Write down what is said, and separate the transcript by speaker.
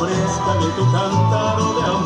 Speaker 1: fresca de tu cántaro de amor,